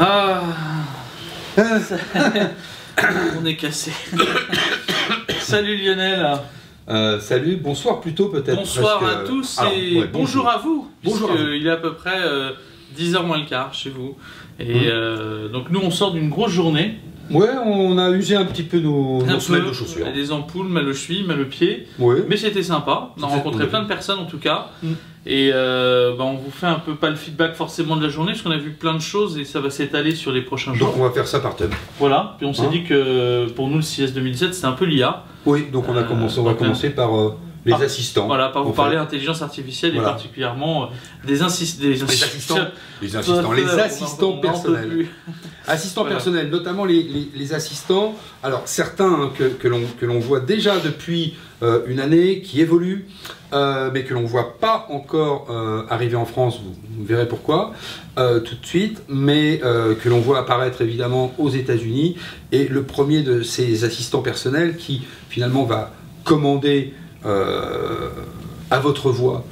Ah. On est cassé. Salut Lionel. Euh, salut, bonsoir plutôt peut-être. Bonsoir parce à tous Alors, et ouais, bonjour. à vous. Bonjour à vous. Il est à peu près euh, 10h moins le quart chez vous. Et Mhm. euh, donc nous on sort d'une grosse journée. Ouais, on a usé un petit peu nos, semelles de chaussures. y a des ampoules, mal au cheville, mal au pied. Ouais. Mais c'était sympa. On a rencontré on plein de personnes en tout cas. Mm. Et euh, bah, on vous fait un peu pas le feedback forcément de la journée parce qu'on a vu plein de choses et ça va s'étaler sur les prochains jours. Donc on va faire ça par thème. Voilà. Puis on s'est Hein dit que pour nous le CS 2017 c'était un peu l'IA. Oui, donc on a Euh, commencé, on va donc, commencer par euh, les par- assistants. Voilà, par vous parler intelligence artificielle Voilà. et particulièrement euh, des, insist- des Les assistants, les assistants, les on assistants on personnels. plus. Assistants Voilà. personnels, notamment les, les- les assistants. Alors certains hein, que, que l'on voit déjà depuis euh, une année, qui évoluent, euh, mais que l'on ne voit pas encore arriver en France. Vous, vous verrez pourquoi tout de suite, mais que l'on voit apparaître évidemment aux États-Unis. Et le premier de ces assistants personnels qui finalement va commander à votre voix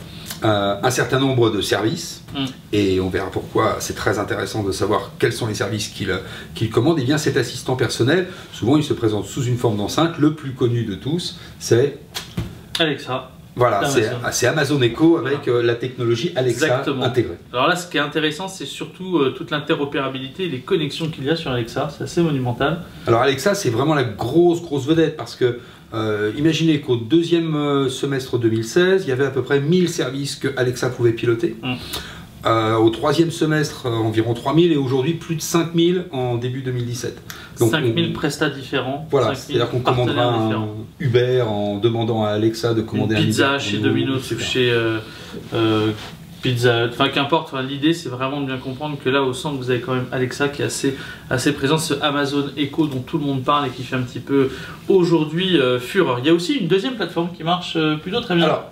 euh, un certain nombre de services. Mm. Et on verra pourquoi c'est très intéressant de savoir quels sont les services qu'il qu'il commande. Et bien cet assistant personnel, souvent il se présente sous une forme d'enceinte. Le plus connu de tous, c'est Alexa. voilà, Amazon. c'est Amazon Echo avec euh, la technologie Alexa Exactement. intégrée. Alors là, ce qui est intéressant, c'est surtout euh, toute l'interopérabilité et les connexions qu'il y a sur Alexa. C'est assez monumental. Alors Alexa, c'est vraiment la grosse grosse vedette parce que euh, imaginez qu'au deuxième euh, semestre 2016, il y avait à peu près 1000 services que Alexa pouvait piloter. Mm. Euh, au troisième semestre, euh, environ 3000 et aujourd'hui plus de 5000 en début 2017. Donc, 5000 on- prestats différents. Voilà, 5000 c'est-à-dire qu'on commandera un Uber en demandant à Alexa de Une commander un pizza chez Domino's ou chez euh, Enfin, qu'importe. L'idée, c'est vraiment de bien comprendre que là, au centre, vous avez quand même Alexa qui est assez, assez présent. Ce Amazon Echo dont tout le monde parle et qui fait un petit peu aujourd'hui euh, fureur. Il y a aussi une deuxième plateforme qui marche euh, plutôt très bien. Alors,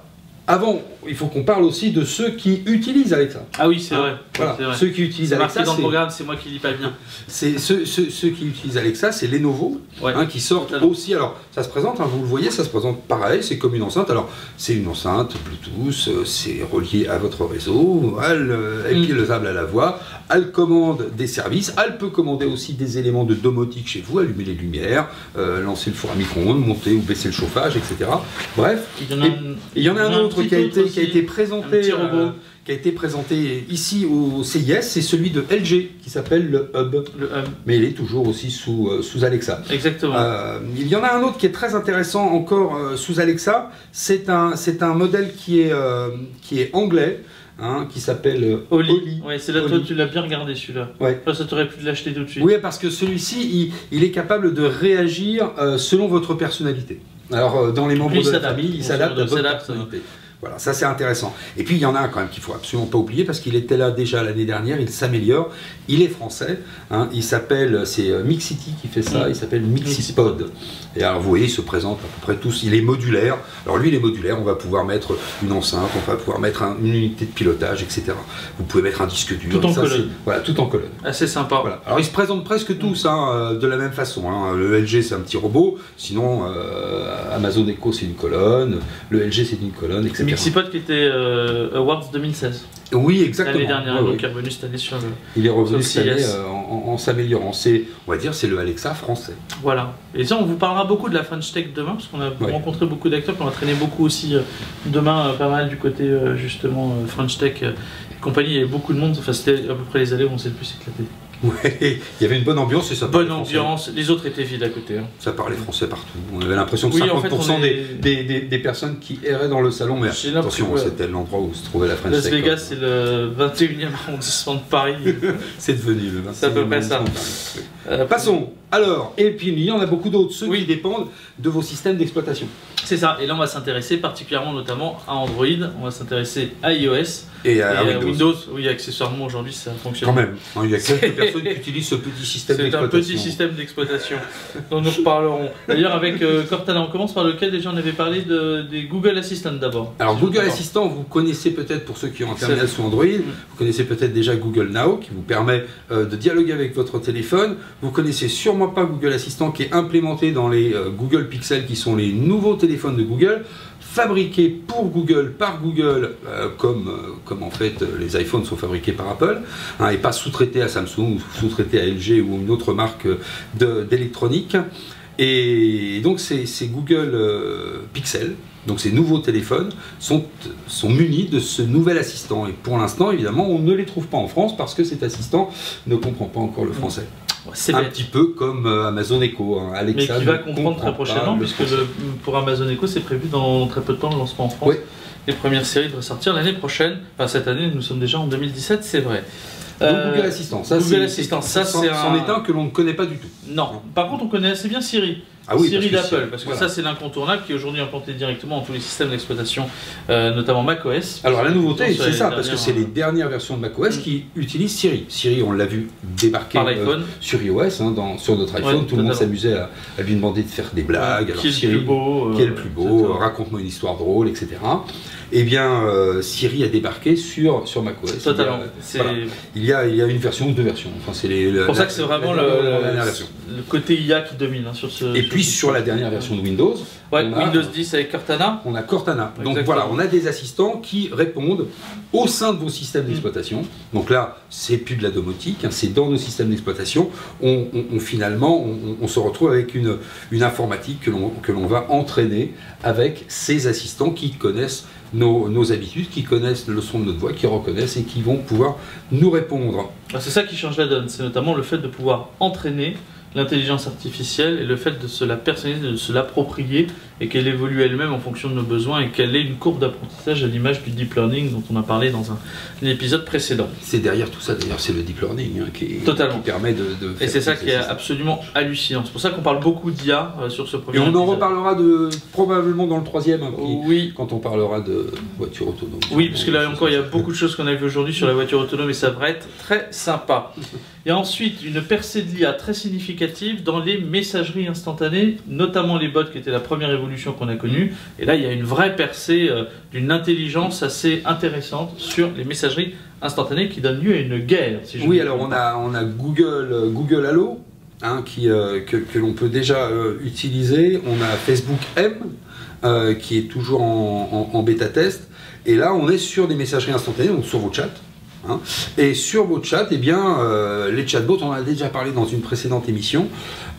avant, il faut qu'on parle aussi de ceux qui utilisent Alexa. ah oui, c'est Hein, vrai. Voilà, c'est vrai. ceux qui utilisent Alexa, dans le c'est- programme, c'est moi qui lis pas bien. c'est ceux, ceux- ceux qui utilisent Alexa, c'est Lenovo, Ouais. hein, qui sortent Totalement. aussi. Alors, ça se présente, hein, vous le voyez, ça se présente pareil, c'est comme une enceinte. Alors, c'est une enceinte Bluetooth, euh, c'est relié à votre réseau, elle est Mm. pilotable à la voix, elle commande des services, elle peut commander aussi des éléments de domotique chez vous, allumer les lumières, euh, lancer le four à micro-ondes, monter ou baisser le chauffage, etc. Bref, Il y en a, Et- un- il y en a un autre qui a, été, aussi. qui a été présenté, un petit robot. euh, qui a été présenté ici au CIS, c'est celui de LG qui s'appelle le Hub, Le hub. mais il est toujours aussi sous, euh, sous Alexa. Exactement. Euh, il y en a un autre qui est très intéressant encore euh, sous Alexa. C'est un, c'est un modèle qui est, qui est anglais, hein, qui s'appelle euh, Oli. Oli. Ouais, c'est là, toi, Oli. tu l'as bien regardé celui-là. Ouais. Toi, ça t'aurait pu l'acheter tout de suite. Oui, parce que celui-ci, il, il est capable de réagir euh, selon votre personnalité. Alors, euh, dans les membres Lui, il de la s'adapte. famille, il s'adapte à votre personnalité. Voilà, ça c'est intéressant. Et puis il y en a un quand même qu'il faut absolument pas oublier parce qu'il était là déjà l'année dernière, il s'améliore, il est français, hein, il s'appelle, c'est euh, Mixity qui fait ça, Mm. il s'appelle Mixipod. Et alors vous voyez, il se présente à peu près tous, il est modulaire. Alors lui il est modulaire, on va pouvoir mettre une enceinte, on va pouvoir mettre un- une unité de pilotage, etc. Vous pouvez mettre un disque dur. Tout en ça, colonne. Voilà, tout en colonne. Assez sympa. Voilà. Alors ils se présentent presque tous hein, euh, de la même façon. hein. Le LG c'est un petit robot, sinon euh, Amazon Echo c'est une colonne, le LG c'est une colonne, etc. Mixipod qui était euh, Awards 2016. Oui, exactement. L'année dernière, ouais. il est revenu cette année sur le. Il est revenu cette année euh, en, s'améliorant. C'est, on va dire, c'est le Alexa français. Voilà. Et ça, on vous parlera beaucoup de la French Tech demain, parce qu'on a Ouais. rencontré beaucoup d'acteurs, puis on va traîner beaucoup aussi euh, demain, pas mal du côté justement French Tech et compagnie. Il y avait beaucoup de monde, enfin, c'était à peu près les allées où on s'est le plus éclaté. Ouais, il y avait une bonne ambiance et ça Bonne français. ambiance, les autres étaient vides à côté. hein. Ça parlait français partout. On avait l'impression que Oui, 50% en fait, on des, des, des- des personnes qui erraient dans le salon, mais attention, ouais. c'était l'endroit où se trouvait la French Las Vegas, c'est le 21e arrondissement de Paris. c'est devenu le 25e C'est à peu près ça. Euh, Passons. Alors, et puis il y en a beaucoup d'autres, ceux Oui. qui dépendent de vos systèmes d'exploitation. C'est ça. Et là, on va s'intéresser particulièrement notamment à Android. On va s'intéresser à iOS Et et à Windows. Windows. Oui, accessoirement aujourd'hui, ça fonctionne. Quand même, hein, il y a quelques personnes qui utilisent ce petit système C'est un d'exploitation. petit système d'exploitation dont nous reparlerons. D'ailleurs, avec euh, Cortana, on commence par lequel déjà on avait parlé de, des Google Assistant d'abord. Alors Si Google. Assistant, vous connaissez peut-être pour ceux qui ont un terminal sous Android, vous connaissez peut-être déjà Google Now qui vous permet euh, de dialoguer avec votre téléphone. Vous connaissez sûrement sûrement pas Google Assistant qui est implémenté dans les euh, Google Pixel qui sont les nouveaux téléphones de Google fabriqués pour Google, par Google, euh, comme, euh, comme en fait euh, les iPhones sont fabriqués par Apple, hein, et pas sous-traités à Samsung ou sous-traités à LG ou une autre marque d'électronique. Et donc ces, Google Pixel, donc ces nouveaux téléphones, sont, sont munis de ce nouvel assistant. Et pour l'instant, évidemment, on ne les trouve pas en France parce que cet assistant ne comprend pas encore le français. C'est Un bête. petit peu comme euh, Amazon Echo. hein. Mais Alexa qui va comprendre comprend très prochainement, puisque le- pour Amazon Echo, c'est prévu dans très peu de temps le lancement en France. Oui. Les premières séries devraient sortir l'année prochaine. Enfin, cette année, nous sommes déjà en 2017, c'est vrai. Donc Euh, Google Assistant, ça Google c'est- Assistant, ça, c'en- c'est c'en un- est un que l'on ne connaît pas du tout. Non. Par contre, on connaît assez bien Siri. Ah oui, Siri d'Apple, parce que voilà. ça, c'est l'incontournable qui est aujourd'hui implanté directement dans tous les systèmes d'exploitation, euh, notamment macOS. Alors la nouveauté, c'est ça, parce que c'est les euh, dernières versions de macOS Mm. qui utilisent Siri. Siri, on l'a vu débarquer euh, sur iOS, hein, dans- sur notre iPhone, Ouais, tout le monde s'amusait à, à lui demander de faire des blagues. Alors, qui est Siri, le plus beau qui est le plus beau, raconte-moi une histoire drôle, etc. Eh bien, euh, Siri a débarqué sur, sur macOS. Totalement. Il y a- voilà. il y, a, il y a une version ou deux versions. Enfin, c'est pour ça que c'est vraiment la, le, la le- dernière version. le côté IA qui domine hein, sur ce. Et puis sur la dernière version de Windows, Ouais, on a- Windows 10 avec Cortana. on a Cortana. Donc voilà, on a des assistants qui répondent au sein de vos systèmes d'exploitation. Donc là, c'est plus de la domotique, hein, c'est dans nos systèmes d'exploitation. On, on- on- finalement, on, on se retrouve avec une, une informatique que l'on que l'on va entraîner avec ces assistants qui connaissent nos, nos habitudes, qui connaissent le son de notre voix, qui reconnaissent et qui vont pouvoir nous répondre. Ah, C'est ça qui change la donne, c'est notamment le fait de pouvoir entraîner l'intelligence artificielle et le fait de se la personnaliser, de se l'approprier et qu'elle évolue elle-même en fonction de nos besoins et qu'elle ait une courbe d'apprentissage à l'image du deep learning dont on a parlé dans un, un épisode précédent. C'est derrière tout ça, d'ailleurs, c'est le deep learning hein, qui, Totalement. qui permet de, de Et c'est ça qui est absolument hallucinant. C'est pour ça qu'on parle beaucoup d'IA euh, sur ce premier Et on en reparlera de, probablement dans le troisième, hein, qui- Oui, quand on parlera de voiture autonome. Oui, parce que là encore, il y a beaucoup de choses qu'on a vues aujourd'hui sur la voiture autonome et ça devrait être très sympa. Il y a ensuite une percée de l'IA très significative dans les messageries instantanées, notamment les bots qui étaient la première évolution qu'on a connue. Et là, il y a une vraie percée euh, d'une intelligence assez intéressante sur les messageries instantanées qui donne lieu à une guerre. Si je Oui, alors on a, on a Google, euh, Google Allo, hein, qui, euh, que, que l'on peut déjà utiliser. On a Facebook M, qui est toujours en, en- en bêta test. Et là, on est sur des messageries instantanées, donc sur vos chats. Hein. Et sur vos chats, eh bien, euh, les chatbots, on en a déjà parlé dans une précédente émission,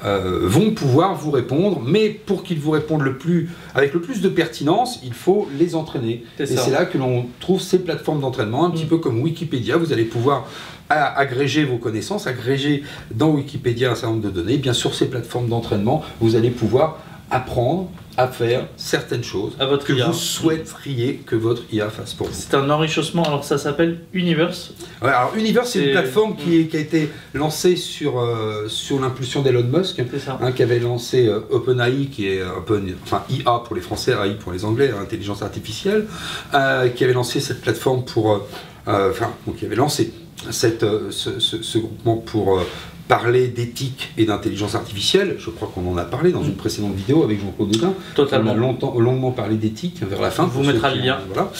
euh, vont pouvoir vous répondre, mais pour qu'ils vous répondent le plus, avec le plus de pertinence, il faut les entraîner. Et c'est là que l'on trouve ces plateformes d'entraînement, un petit Mm. peu comme Wikipédia. Vous allez pouvoir agréger vos connaissances, agréger dans Wikipédia un certain nombre de données. Bien sûr, ces plateformes d'entraînement, vous allez pouvoir apprendre à faire certaines choses À votre que IA. vous souhaiteriez que votre IA fasse pour vous. C'est un enrichissement, alors ça s'appelle Universe. Ouais, alors Universe, c'est une plateforme qui, est- qui a été lancée sur, euh, sur l'impulsion d'Elon Musk. Hein, qui avait lancé euh, OpenAI, qui est Open, enfin IA pour les Français, AI pour les Anglais, hein, intelligence artificielle, euh, qui avait lancé cette plateforme pour, enfin, donc, qui avait lancé cette, ce, ce- ce groupement pour parler d'éthique et d'intelligence artificielle. Je crois qu'on en a parlé dans Mm. une précédente vidéo avec Jean-Claude. On Totalement. a longtemps, longuement parlé d'éthique vers la fin. On vous mettra le lien. Voilà.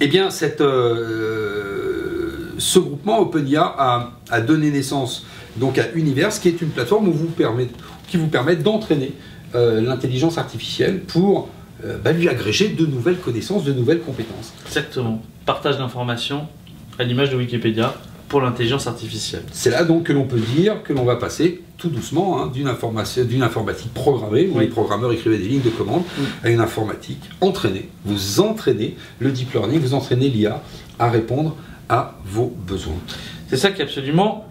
Eh bien, cette, euh, ce groupement OpenIA a, a donné naissance donc à Universe, qui est une plateforme où vous permet, qui vous permet d'entraîner euh, l'intelligence artificielle pour euh, bah, lui agréger de nouvelles connaissances, de nouvelles compétences. Exactement. Partage d'informations à l'image de Wikipédia pour l'intelligence artificielle. C'est là donc que l'on peut dire que l'on va passer tout doucement hein, d'une information, d'une informatique programmée, où Oui. les programmeurs écrivaient des lignes de commande, Oui. à une informatique entraînée. Vous entraînez le deep learning, vous entraînez l'IA à répondre à vos besoins. C'est ça qui est absolument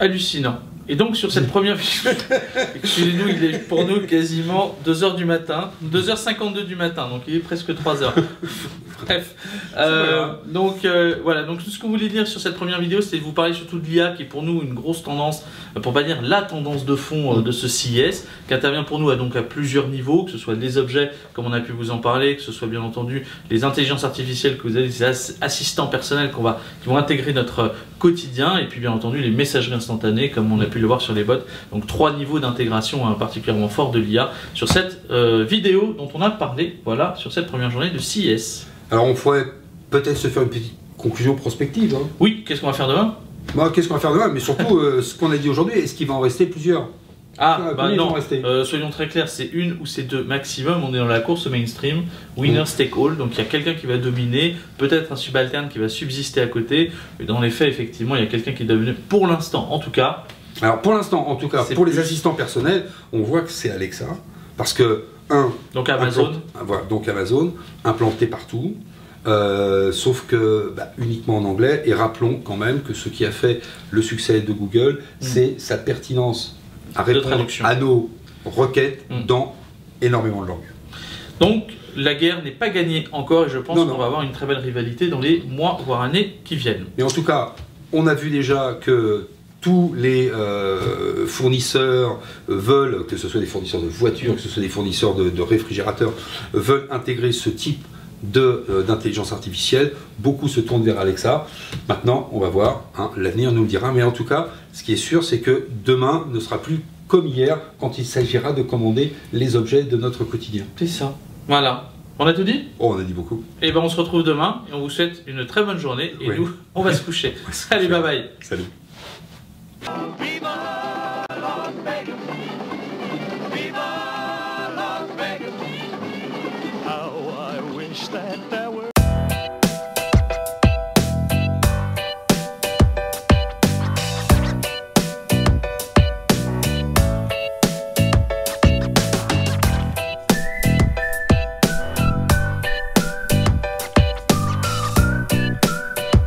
hallucinant. Et donc sur cette première vidéo, excusez-nous, il est pour nous quasiment 2h du matin, 2h52 du matin, donc il est presque 3h. Bref, Euh, donc euh, voilà, donc tout ce qu'on voulait dire sur cette première vidéo, c'était de vous parler surtout de l'IA qui est pour nous une grosse tendance, euh, pour pas dire la tendance de fond de ce CIS, qui intervient pour nous à, donc à plusieurs niveaux, que ce soit les objets, comme on a pu vous en parler, que ce soit bien entendu les intelligences artificielles que vous avez, les ass- assistants personnels qu'on va, qui vont intégrer notre quotidien, et puis bien entendu les messageries instantanées, comme on a pu le voir sur les bots. Donc trois niveaux d'intégration hein, particulièrement forts de l'IA sur cette euh, vidéo dont on a parlé, voilà, sur cette première journée de CIS. Alors on pourrait peut-être se faire une petite conclusion prospective. hein. Oui, qu'est-ce qu'on va faire demain? Bah, Qu'est-ce qu'on va faire demain? Mais surtout, euh, ce qu'on a dit aujourd'hui, est-ce qu'il va en rester plusieurs? Ah, bah non, Euh, soyons très clairs, c'est une ou c'est deux maximum. On est dans la course mainstream, winner take all. Donc il y a quelqu'un qui va dominer, peut-être un subalterne qui va subsister à côté. Mais dans les faits, effectivement, il y a quelqu'un qui devenu, pour l'instant en tout cas, Alors pour l'instant, en tout cas, pour les assistants personnels, on voit que c'est Alexa. Parce que, un, donc Amazon. implant- ah, voilà, donc Amazon, implanté partout. euh, sauf que bah, uniquement en anglais, et rappelons quand même que ce qui a fait le succès de Google, c'est sa pertinence à répondre à nos requêtes Mm. dans énormément de langues. Donc la guerre n'est pas gagnée encore et je pense qu'on va avoir une très belle rivalité dans les mois voire années qui viennent. Mais en tout cas, on a vu déjà que tous les euh, fournisseurs veulent, que ce soit des fournisseurs de voitures, que ce soit des fournisseurs de, de réfrigérateurs, veulent intégrer ce type de, euh, d'intelligence artificielle. Beaucoup se tournent vers Alexa. Maintenant, on va voir, hein, l'avenir nous le dira. Mais en tout cas, ce qui est sûr, c'est que demain ne sera plus comme hier quand il s'agira de commander les objets de notre quotidien. C'est ça. Voilà. On a tout dit? Oh, on a dit beaucoup. Et ben on se retrouve demain et on vous souhaite une très bonne journée et nous on va se coucher. coucher. bye bye. Salut. That